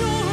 sure